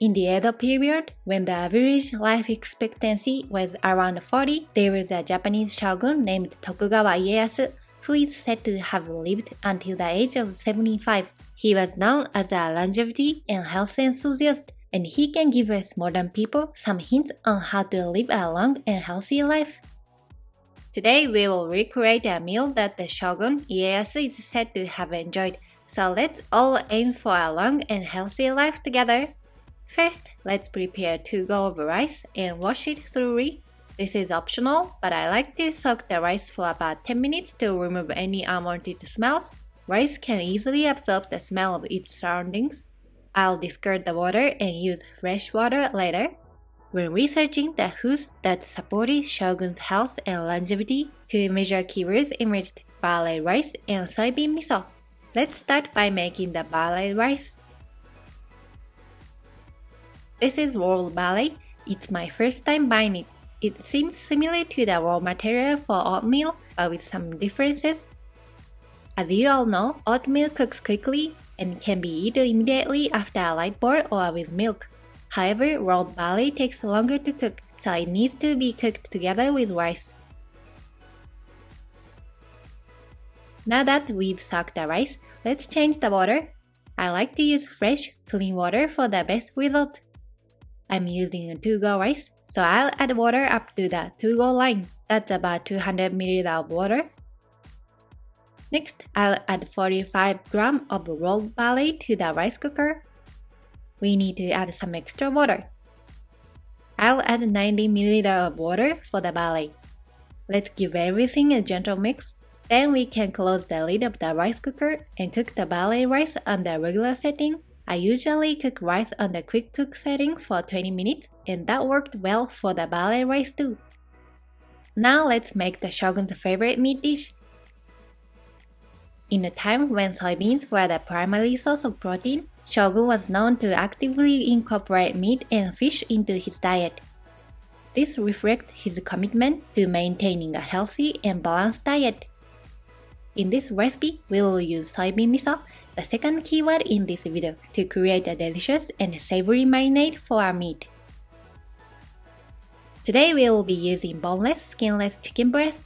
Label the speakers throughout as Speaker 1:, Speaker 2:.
Speaker 1: In the Edo period, when the average life expectancy was around 40, there was a Japanese shogun named Tokugawa Ieyasu who is said to have lived until the age of 75. He was known as a longevity and health enthusiast, and he can give us modern people some hints on how to live a long and healthy life. Today we will recreate a meal that the shogun Ieyasu is said to have enjoyed, so let's all aim for a long and healthy life together. First, let's prepare 2 go of rice and wash it thoroughly this is optional, but I like to soak the rice for about 10 minutes to remove any unwanted smells. Rice can easily absorb the smell of its surroundings. I'll discard the water and use fresh water later. When researching the foods that supported Shogun's health and longevity, two major keywords emerged barley rice and soybean miso. Let's start by making the barley rice. This is rolled barley. It's my first time buying it. It seems similar to the raw material for oatmeal, but with some differences. As you all know, oatmeal cooks quickly and can be eaten immediately after a light boil or with milk. However, rolled barley takes longer to cook, so it needs to be cooked together with rice. Now that we've soaked the rice, let's change the water. I like to use fresh, clean water for the best result. I'm using a 2-go rice, so I'll add water up to the to-go line. That's about 200 ml of water. Next, I'll add 45 gram of rolled barley to the rice cooker. We need to add some extra water. I'll add 90 ml of water for the barley. Let's give everything a gentle mix. Then we can close the lid of the rice cooker and cook the barley rice on the regular setting I usually cook rice on the quick cook setting for 20 minutes and that worked well for the barley rice too. Now let's make the shogun's favorite meat dish. In a time when soybeans were the primary source of protein, Shogun was known to actively incorporate meat and fish into his diet. This reflects his commitment to maintaining a healthy and balanced diet. In this recipe, we will use soybean miso the second keyword in this video to create a delicious and savory marinade for our meat. Today we will be using boneless, skinless chicken breast.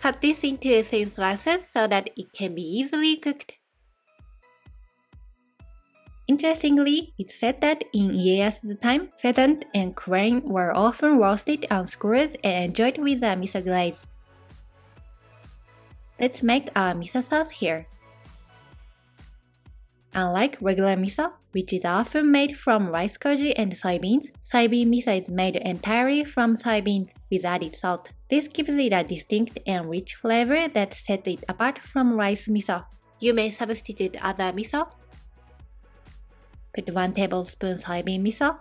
Speaker 1: Cut this into thin slices so that it can be easily cooked. Interestingly, it's said that in Ieyasu's time, pheasant and crane were often roasted on skewers and enjoyed with a miso glaze. Let's make a miso sauce here. Unlike regular miso, which is often made from rice koji and soybeans, soybean miso is made entirely from soybeans with added salt. This gives it a distinct and rich flavor that sets it apart from rice miso. You may substitute other miso. Put 1 tablespoon soybean miso.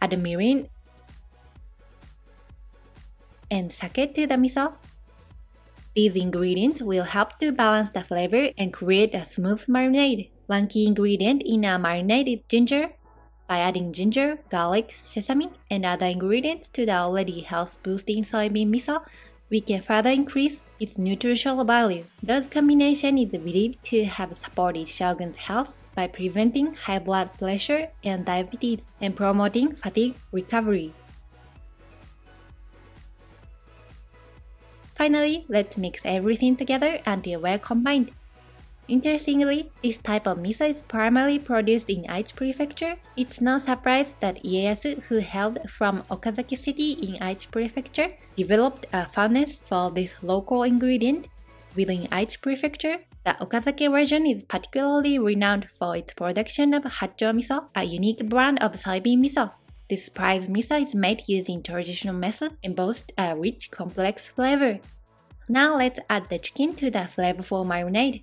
Speaker 1: Add mirin and sake to the miso. These ingredients will help to balance the flavor and create a smooth marinade. One key ingredient in a marinade is ginger. By adding ginger, garlic, sesame, and other ingredients to the already health-boosting soybean miso, we can further increase its nutritional value. Those combination is believed to have supported Shogun's health by preventing high blood pressure and diabetes and promoting fatigue recovery. Finally, let's mix everything together until well combined. Interestingly, this type of miso is primarily produced in Aichi Prefecture. It's no surprise that Ieyasu, who hailed from Okazaki City in Aichi Prefecture, developed a fondness for this local ingredient. Within Aichi Prefecture, the Okazaki region is particularly renowned for its production of Hatcho miso, a unique brand of soybean miso. This spice miso is made using traditional method and boasts a rich, complex flavor. Now let's add the chicken to the flavorful marinade.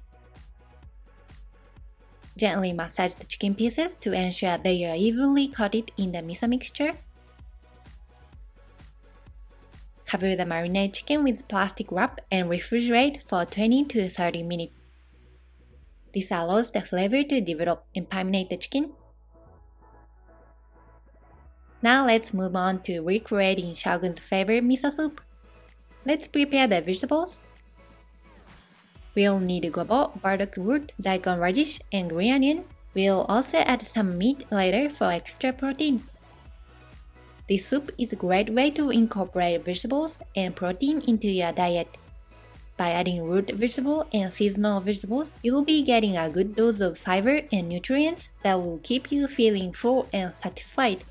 Speaker 1: Gently massage the chicken pieces to ensure they are evenly coated in the miso mixture. Cover the marinade chicken with plastic wrap and refrigerate for 20 to 30 minutes. This allows the flavor to develop and permeate the chicken now let's move on to recreating Shogun's favorite miso soup. Let's prepare the vegetables. We'll need gobo, burdock root, daikon radish, and green onion. We'll also add some meat later for extra protein. This soup is a great way to incorporate vegetables and protein into your diet. By adding root vegetable and seasonal vegetables, you'll be getting a good dose of fiber and nutrients that will keep you feeling full and satisfied.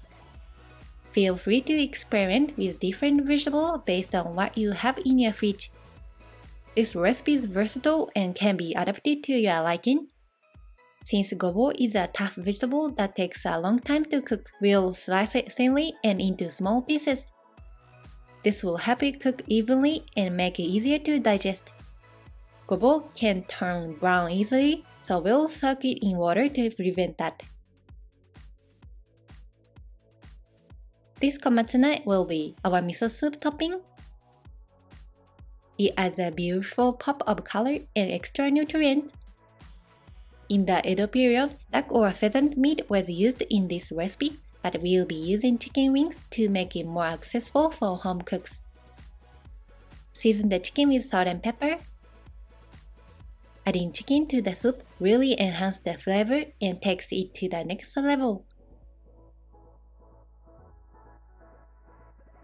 Speaker 1: Feel free to experiment with different vegetables based on what you have in your fridge. This recipe is versatile and can be adapted to your liking. Since gobo is a tough vegetable that takes a long time to cook, we'll slice it thinly and into small pieces. This will help it cook evenly and make it easier to digest. Gobo can turn brown easily, so we'll soak it in water to prevent that. This komatsuna will be our miso soup topping. It adds a beautiful pop of color and extra nutrients. In the Edo period, duck or pheasant meat was used in this recipe but we'll be using chicken wings to make it more accessible for home cooks. Season the chicken with salt and pepper. Adding chicken to the soup really enhances the flavor and takes it to the next level.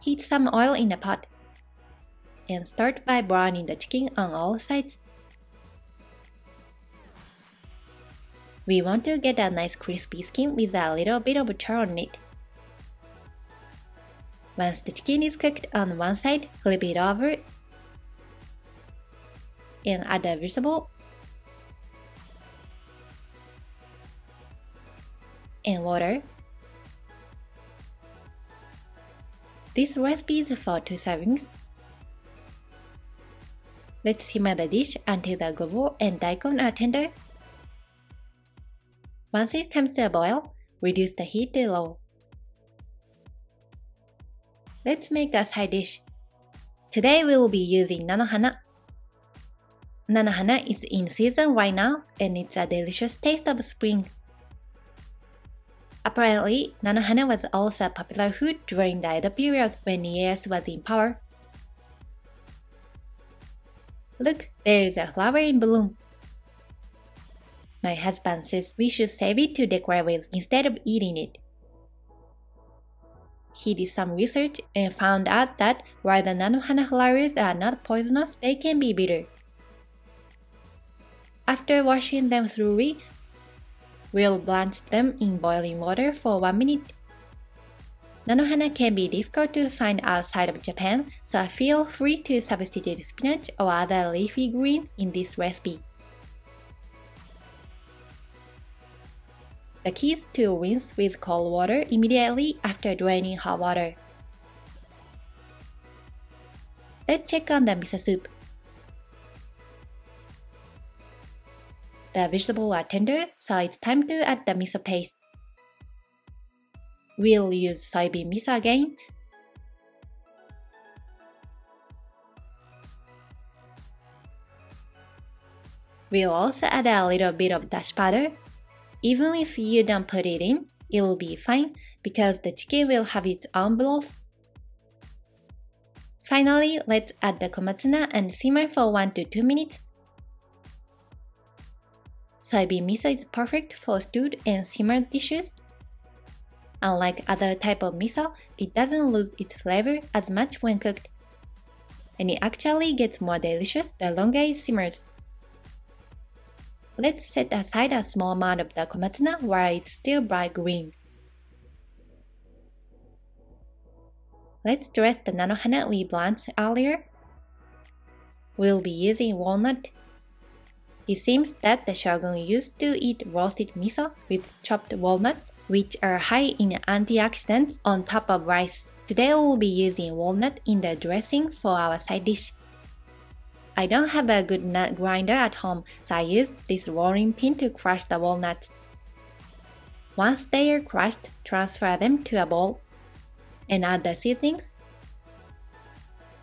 Speaker 1: Heat some oil in a pot and start by browning the chicken on all sides. We want to get a nice crispy skin with a little bit of char on it. Once the chicken is cooked on one side, flip it over and add a vegetable and water. This recipe is for two servings. Let's simmer the dish until the gobo and daikon are tender once it comes to a boil, reduce the heat to low. Let's make a side dish. Today we will be using nanohana. Nanohana is in season right now and it's a delicious taste of spring. Apparently, nanohana was also a popular food during the Edo period when Ieyasu was in power. Look, there is a flower in bloom. My husband says we should save it to decorate with instead of eating it. He did some research and found out that while the nanohana flowers are not poisonous, they can be bitter. After washing them thoroughly, we'll blanch them in boiling water for 1 minute. Nanohana can be difficult to find outside of Japan, so feel free to substitute spinach or other leafy greens in this recipe. The key is to rinse with cold water immediately after draining hot water. Let's check on the miso soup. The vegetables are tender, so it's time to add the miso paste. We'll use soybean miso again. We'll also add a little bit of dashi powder even if you don't put it in, it will be fine because the chicken will have its own broth. Finally, let's add the komatsuna and simmer for 1 to 2 minutes. Soybean miso is perfect for stewed and simmered dishes. Unlike other type of miso, it doesn't lose its flavor as much when cooked. And it actually gets more delicious the longer it simmers. Let's set aside a small amount of the komatsuna while it's still bright green. Let's dress the nanohana we blanched earlier. We'll be using walnut. It seems that the shogun used to eat roasted miso with chopped walnut, which are high in antioxidants on top of rice. Today we'll be using walnut in the dressing for our side dish. I don't have a good nut grinder at home, so I use this rolling pin to crush the walnuts. Once they are crushed, transfer them to a bowl and add the seasonings.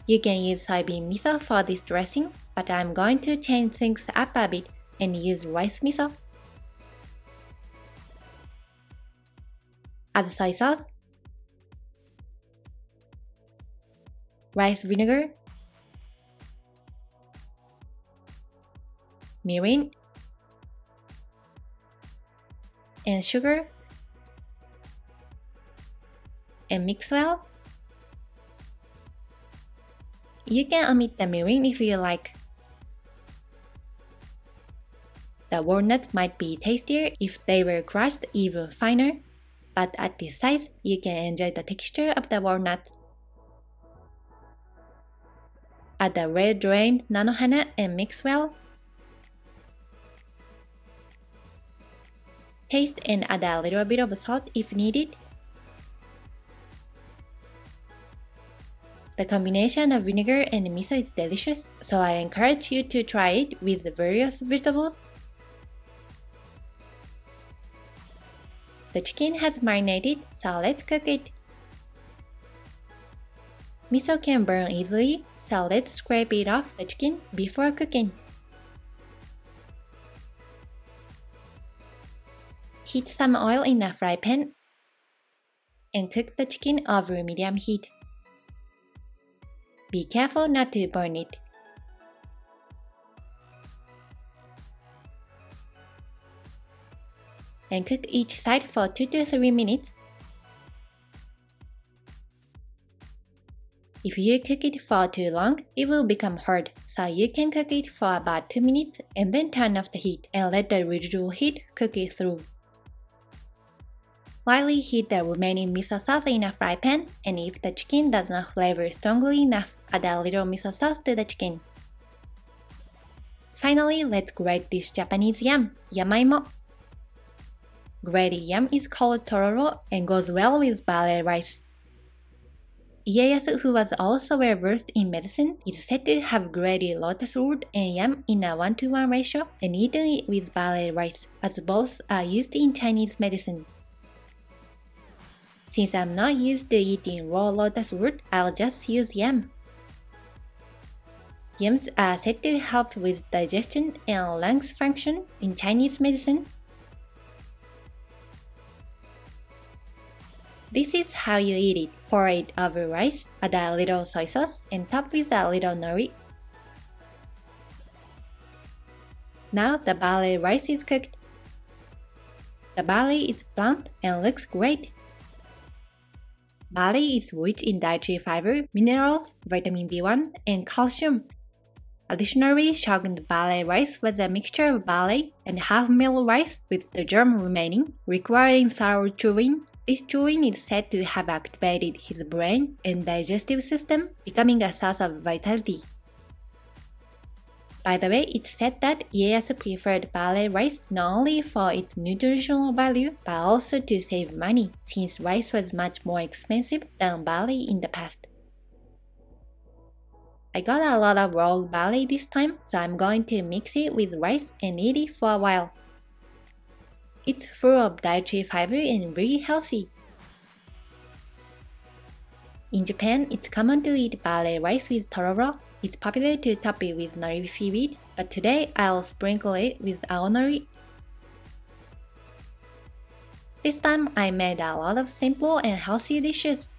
Speaker 1: You can use soybean miso for this dressing, but I'm going to change things up a bit and use rice miso. Add soy sauce, rice vinegar, mirin, and sugar, and mix well. You can omit the mirin if you like. The walnut might be tastier if they were crushed even finer, but at this size, you can enjoy the texture of the walnut. Add the red drained nanohana and mix well. Taste and add a little bit of salt if needed. The combination of vinegar and miso is delicious, so I encourage you to try it with various vegetables. The chicken has marinated, so let's cook it. Miso can burn easily, so let's scrape it off the chicken before cooking. Heat some oil in a fry pan and cook the chicken over medium heat. Be careful not to burn it. And cook each side for 2 to 3 minutes If you cook it for too long, it will become hard, so you can cook it for about 2 minutes and then turn off the heat and let the residual heat cook it through. Lightly heat the remaining miso sauce in a fry pan, and if the chicken does not flavor strongly enough, add a little miso sauce to the chicken. Finally, let's grate this Japanese yam, yamaimo. Grated yam is called tororo and goes well with barley rice. Ieyasu, who was also well versed in medicine, is said to have grated lotus root and yam in a 1 to 1 ratio and eaten it with barley rice, as both are used in Chinese medicine. Since I'm not used to eating raw lotus root, I'll just use yam. Yams are said to help with digestion and lungs function in Chinese medicine This is how you eat it. Pour it over rice, add a little soy sauce, and top with a little nori. Now the barley rice is cooked. The barley is plump and looks great. Barley is rich in dietary fiber, minerals, vitamin B1, and calcium. Additionally, shogun barley rice was a mixture of barley and half meal rice with the germ remaining, requiring thorough chewing this chewing is said to have activated his brain and digestive system, becoming a source of vitality. By the way, it's said that Ieyasu preferred barley rice not only for its nutritional value, but also to save money, since rice was much more expensive than barley in the past. I got a lot of rolled barley this time, so I'm going to mix it with rice and eat it for a while. It's full of dietary fiber and very healthy. In Japan, it's common to eat barley rice with tororo. It's popular to top it with nori seaweed, but today I'll sprinkle it with aonori. This time I made a lot of simple and healthy dishes.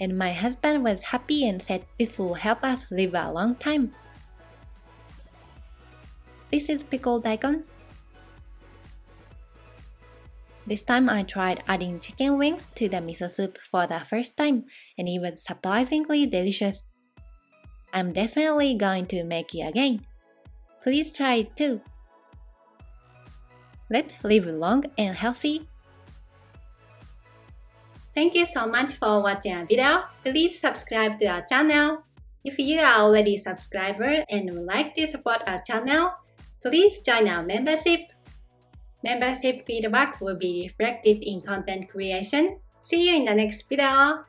Speaker 1: And my husband was happy and said this will help us live a long time. This is pickled daikon. This time I tried adding chicken wings to the miso soup for the first time and it was surprisingly delicious. I'm definitely going to make it again. Please try it too. Let's live long and healthy.
Speaker 2: Thank you so much for watching our video. Please subscribe to our channel. If you are already a subscriber and would like to support our channel, please join our membership Membership feedback will be reflected in content creation. See you in the next video.